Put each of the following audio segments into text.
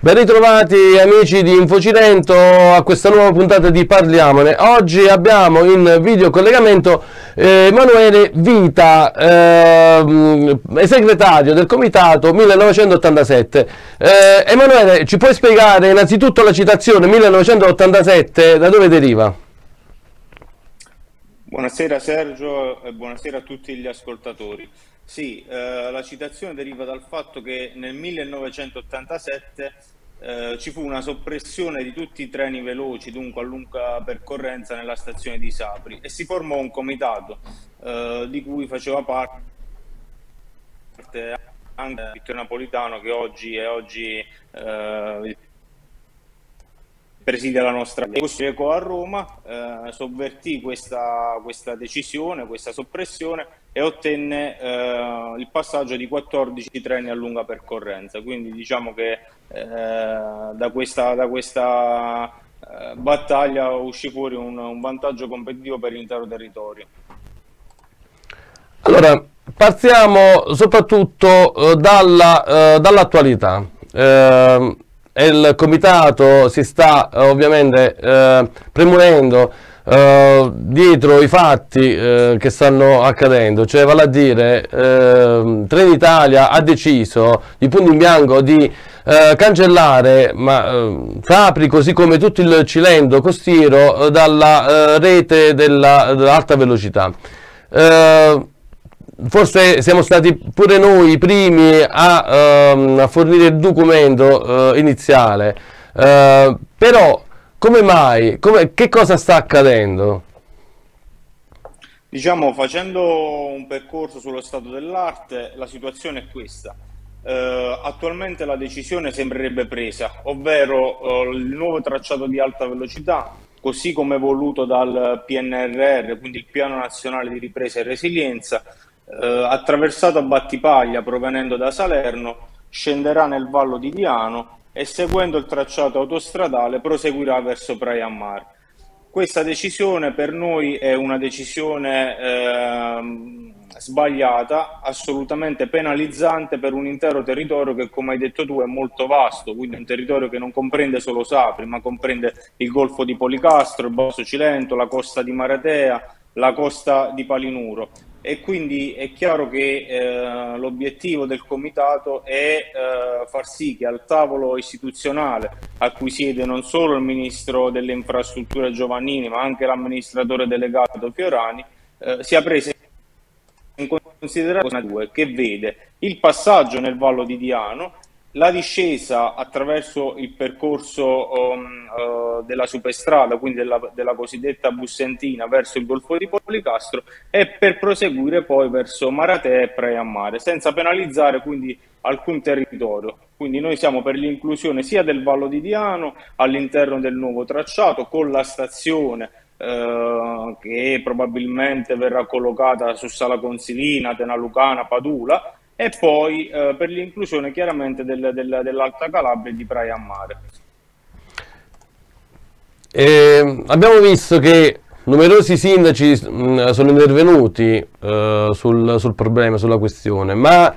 Ben ritrovati amici di Infocirento a questa nuova puntata di Parliamone. Oggi abbiamo in video collegamento eh, Emanuele Vita, eh, segretario del comitato 1987. Eh, Emanuele, ci puoi spiegare innanzitutto la citazione 1987 da dove deriva? Buonasera Sergio e buonasera a tutti gli ascoltatori. Sì, eh, la citazione deriva dal fatto che nel 1987 eh, ci fu una soppressione di tutti i treni veloci, dunque a lunga percorrenza, nella stazione di Sapri e si formò un comitato eh, di cui faceva parte anche Vittorio Napolitano che oggi è oggi eh, presidia la nostra Eco a Roma, eh, sovvertì questa, questa, decisione, questa soppressione e ottenne eh, il passaggio di 14 treni a lunga percorrenza. Quindi diciamo che eh, da questa, da questa eh, battaglia uscì fuori un, un, vantaggio competitivo per l'intero territorio. Allora, partiamo soprattutto eh, dalla, eh, dall'attualità. Il comitato si sta eh, ovviamente eh, premunendo eh, dietro i fatti eh, che stanno accadendo, cioè vale a dire eh, Trenitalia ha deciso di punto in bianco di eh, cancellare ma, Capri così come tutto il Cilento costiero dalla rete dell'alta velocità forse siamo stati pure noi i primi a, um, a fornire il documento uh, iniziale, uh, però come mai, come, che cosa sta accadendo? Diciamo, facendo un percorso sullo stato dell'arte, la situazione è questa. Uh, attualmente la decisione sembrerebbe presa, ovvero il nuovo tracciato di alta velocità, così come voluto dal PNRR, quindi il Piano Nazionale di Ripresa e Resilienza, eh, attraversato a Battipaglia provenendo da Salerno, scenderà nel Vallo di Diano e seguendo il tracciato autostradale proseguirà verso Praia Mar. Questa decisione per noi è una decisione eh, sbagliata, assolutamente penalizzante per un intero territorio che, come hai detto tu, è molto vasto, quindi un territorio che non comprende solo Sapri, ma comprende il Golfo di Policastro, il Basso Cilento, la costa di Maratea, la costa di Palinuro e quindi è chiaro che eh, l'obiettivo del comitato è eh, far sì che al tavolo istituzionale a cui siede non solo il ministro delle infrastrutture Giovannini ma anche l'amministratore delegato Fiorani eh, sia presa in considerazione che vede il passaggio nel Vallo di Diano la discesa attraverso il percorso um, uh, della superstrada, quindi della, della, cosiddetta bussentina verso il Golfo di Policastro e per proseguire poi verso Maratea e Praia Mare, senza penalizzare quindi alcun territorio. Quindi noi siamo per l'inclusione sia del Vallo di Diano all'interno del nuovo tracciato con la stazione uh, che probabilmente verrà collocata su Sala Consilina, Tenalucana, Padula e poi eh, per l'inclusione chiaramente del, del, dell'Alta Calabria e di Praia a Mare. Eh, abbiamo visto che numerosi sindaci mh, mm, sono intervenuti eh, sul, sul, problema, sulla questione, ma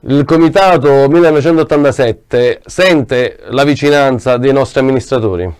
il comitato 1987 sente la vicinanza dei nostri amministratori?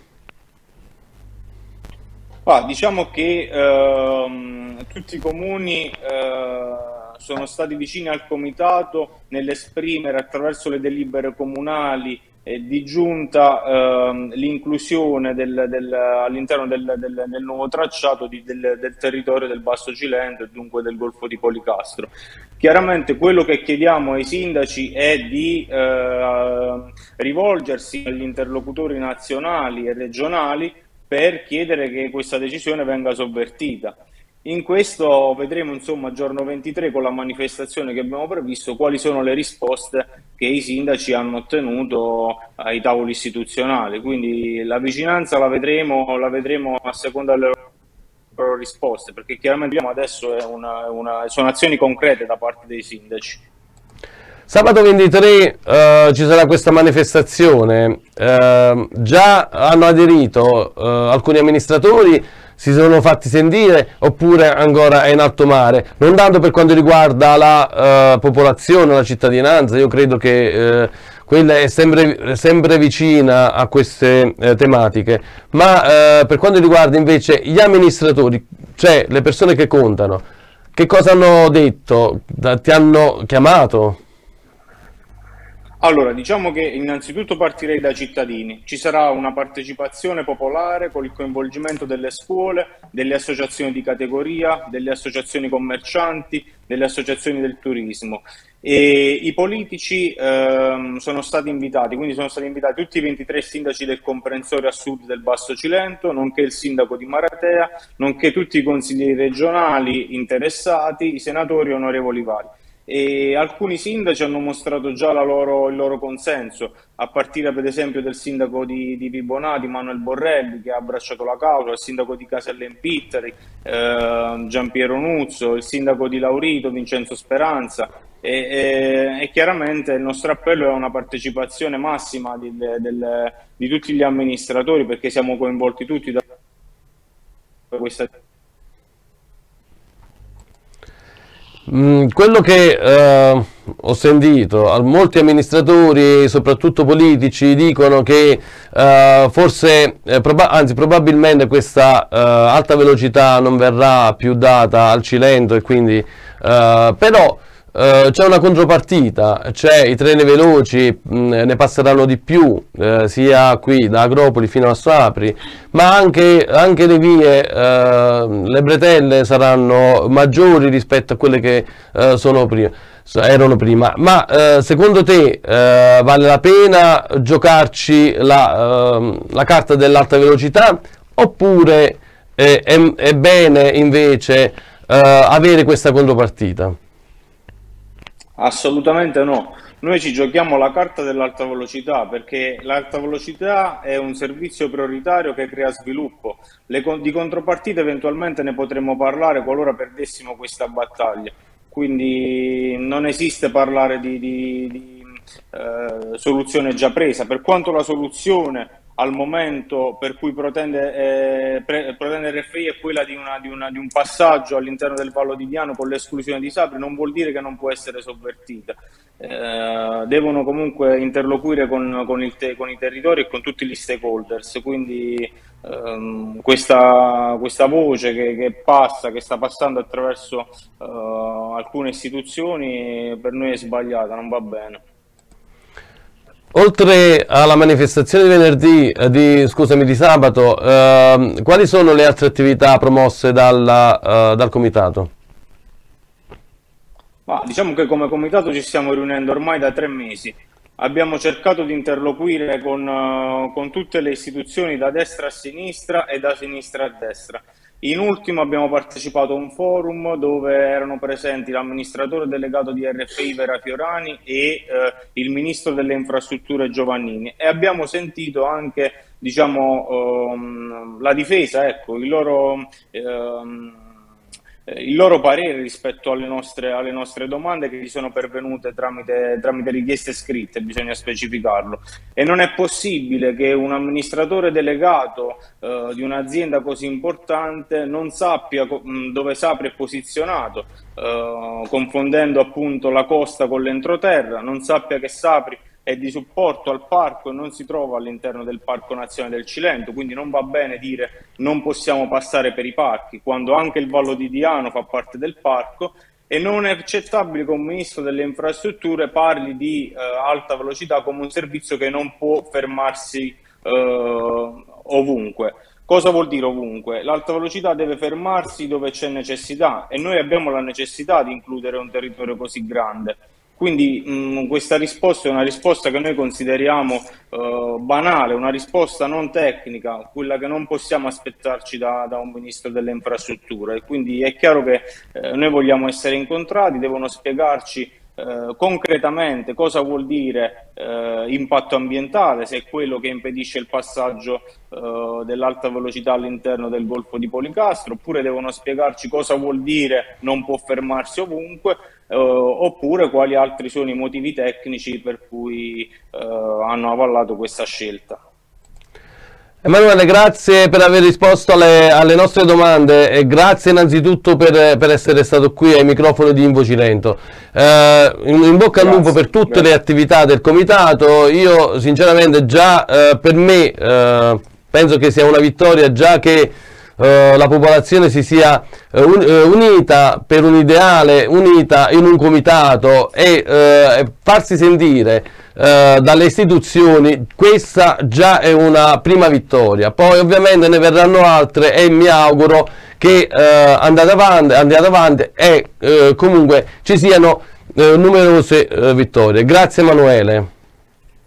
Ah, diciamo che ehm, tutti i comuni eh, sono stati vicini al comitato nell'esprimere attraverso le delibere comunali e di giunta ehm, l'inclusione del, del, all'interno del, del, nuovo tracciato di, del, territorio del Basso Cilento e dunque del Golfo di Policastro. Chiaramente quello che chiediamo ai sindaci è di eh, rivolgersi agli interlocutori nazionali e regionali per chiedere che questa decisione venga sovvertita. In questo vedremo insomma giorno 23 con la manifestazione che abbiamo previsto quali sono le risposte che i sindaci hanno ottenuto ai tavoli istituzionali, quindi la vicinanza la vedremo, la vedremo a seconda delle loro risposte, perché chiaramente adesso una, una, sono azioni concrete da parte dei sindaci. Sabato 23 eh, ci sarà questa manifestazione, eh, già hanno aderito eh, alcuni amministratori si sono fatti sentire oppure ancora è in alto mare. Non tanto per quanto riguarda la uh, popolazione, la cittadinanza, io credo che uh, quella è sempre, sempre vicina a queste eh, tematiche, ma eh, per quanto riguarda invece gli amministratori, cioè le persone che contano, che cosa hanno detto? Ti hanno chiamato? Allora, diciamo che innanzitutto partirei dai cittadini. Ci sarà una partecipazione popolare con il coinvolgimento delle scuole, delle associazioni di categoria, delle associazioni commercianti, delle associazioni del turismo. E I politici ehm, sono stati invitati, quindi sono stati invitati tutti i 23 sindaci del comprensorio a sud del Basso Cilento, nonché il sindaco di Maratea, nonché tutti i consiglieri regionali interessati, i senatori onorevoli vari e alcuni sindaci hanno mostrato già loro, il loro consenso, a partire per esempio del sindaco di, di Vibonati, Manuel Borrelli, che ha abbracciato la causa, il sindaco di Caselle Pitteri, eh, Giampiero Nuzzo, il sindaco di Laurito, Vincenzo Speranza, e, e, e, chiaramente il nostro appello è una partecipazione massima di, del, di tutti gli amministratori perché siamo coinvolti tutti da questa Mm, quello che eh, ho sentito, molti amministratori, soprattutto politici, dicono che eh, forse, eh, proba anzi probabilmente questa eh, alta velocità non verrà più data al Cilento e quindi eh, però Uh, c'è una contropartita, cioè i treni veloci mh, mm, ne passeranno di più, eh, sia qui da Agropoli fino a Sapri, ma anche, anche le vie, uh, le bretelle saranno maggiori rispetto a quelle che uh, sono prima, erano prima. Ma secondo te vale la pena giocarci la, ehm, la carta dell'alta velocità oppure è, è, bene invece avere questa contropartita? Assolutamente no. Noi ci giochiamo la carta dell'alta velocità perché l'alta velocità è un servizio prioritario che crea sviluppo. Le, di contropartite eventualmente ne potremmo parlare qualora perdessimo questa battaglia. Quindi non esiste parlare di, di, di eh, soluzione già presa. Per quanto la soluzione al momento per cui pretende, eh, pre, pretende RFI è quella di, una, di, una, di, un passaggio all'interno del Vallo di Diano con l'esclusione di Sapri, non vuol dire che non può essere sovvertita. Eh, devono comunque interloquire con, con, te, con, i territori e con tutti gli stakeholders, quindi ehm, questa, questa, voce che, che, passa, che sta passando attraverso eh, alcune istituzioni per noi è sbagliata, non va bene. Oltre alla manifestazione di venerdì, eh, di, scusami, di sabato, eh, quali sono le altre attività promosse dalla, eh, dal comitato? Ma diciamo che come comitato ci stiamo riunendo ormai da tre mesi. Abbiamo cercato di interloquire con, uh, con tutte le istituzioni da destra a sinistra e da sinistra a destra. In ultimo abbiamo partecipato a un forum dove erano presenti l'amministratore delegato di RFI Vera Fiorani e eh, il ministro delle infrastrutture Giovannini. E abbiamo sentito anche diciamo, ehm, la difesa, ecco, il loro... Ehm, eh, il loro parere rispetto alle nostre, alle nostre, domande che gli sono pervenute tramite, tramite, richieste scritte, bisogna specificarlo. E non è possibile che un amministratore delegato eh, di un'azienda così importante non sappia mh, dove Sapri è posizionato, eh, confondendo appunto la costa con l'entroterra, non sappia che Sapri è di supporto al parco e non si trova all'interno del Parco Nazionale del Cilento, quindi non va bene dire non possiamo passare per i parchi, quando anche il Vallo di Diano fa parte del parco e non è accettabile che un ministro delle infrastrutture parli di eh, alta velocità come un servizio che non può fermarsi eh, ovunque. Cosa vuol dire ovunque? L'alta velocità deve fermarsi dove c'è necessità e noi abbiamo la necessità di includere un territorio così grande. Quindi mh, questa risposta è una risposta che noi consideriamo eh, banale, una risposta non tecnica, quella che non possiamo aspettarci da, da un ministro delle infrastrutture. Quindi è chiaro che eh, noi vogliamo essere incontrati, devono spiegarci eh, concretamente cosa vuol dire eh, impatto ambientale, se è quello che impedisce il passaggio eh, dell'alta velocità all'interno del Golfo di Policastro, oppure devono spiegarci cosa vuol dire non può fermarsi ovunque, eh, oppure quali altri sono i motivi tecnici per cui eh, hanno avallato questa scelta. Emanuele, grazie per aver risposto alle, alle, nostre domande e grazie innanzitutto per, per, essere stato qui ai microfoni di Invocilento. Eh, in, in, bocca al lupo per tutte grazie. le attività del comitato. Io sinceramente già eh, per me eh, penso che sia una vittoria già che eh, la popolazione si sia eh, un, eh, unita per un ideale, unita in un comitato e farsi sentire eh, dalle istituzioni, questa già è una prima vittoria. Poi ovviamente ne verranno altre e mi auguro che eh, andate, avanti, andate avanti e eh, comunque ci siano eh, numerose eh, vittorie. Grazie Emanuele.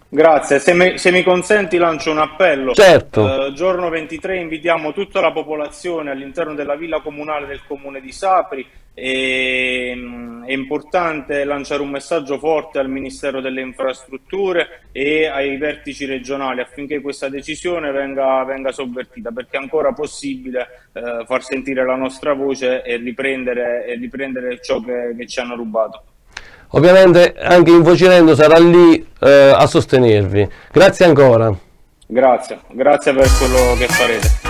Grazie, se mi, se mi, consenti lancio un appello. Certo. Eh, giorno 23 invitiamo tutta la popolazione all'interno della villa comunale del comune di Sapri e, mm, è importante lanciare un messaggio forte al Ministero delle Infrastrutture e ai vertici regionali affinché questa decisione venga, venga sovvertita perché è ancora possibile eh, far sentire la nostra voce e riprendere, e riprendere ciò che, che ci hanno rubato. Ovviamente anche Infocirendo sarà lì eh, a sostenervi. Grazie ancora. Grazie, grazie per quello che farete.